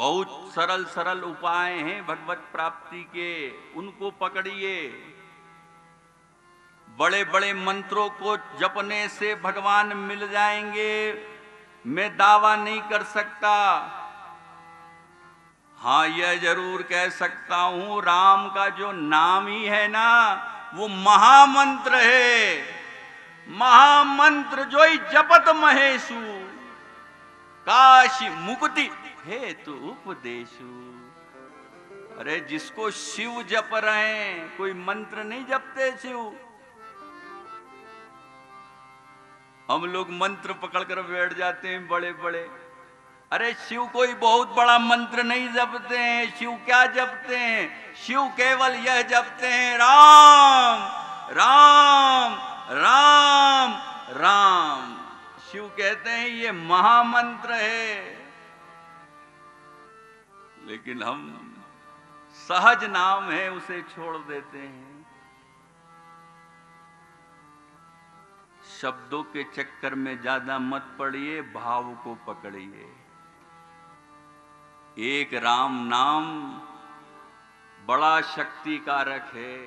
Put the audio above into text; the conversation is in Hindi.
बहुत सरल सरल उपाय हैं भगवत प्राप्ति के। उनको पकड़िए। बड़े बड़े मंत्रों को जपने से भगवान मिल जाएँगे। मैं दावा नहीं कर सकता। हाँ यह ज़रूर कह सकता हूँ, राम का जो नाम ही है ना, वो महामंत्र है। महामंत्र जो ही जपत महेशु। काशी मुक्ति. हे तो उपदेशु. अरे, जिसको शिव जप रहे हैं कोई मंत्र नहीं जपते शिव. हम लोग मंत्र पकड़कर बैठ जाते हैं बड़े बड़े अरे, शिव कोई बहुत बड़ा मंत्र नहीं जपते हैं, शिव क्या जपते हैं? शिव केवल यह जपते हैं, राम राम राम राम. शिव कहते हैं, ये महामंत्र है. लेकिन हम सहज नाम है, उसे छोड़ देते हैं। शब्दों के चक्कर में ज़्यादा मत पड़िए, भाव को पकड़िए। एक राम नाम बड़ा शक्ति कारक है।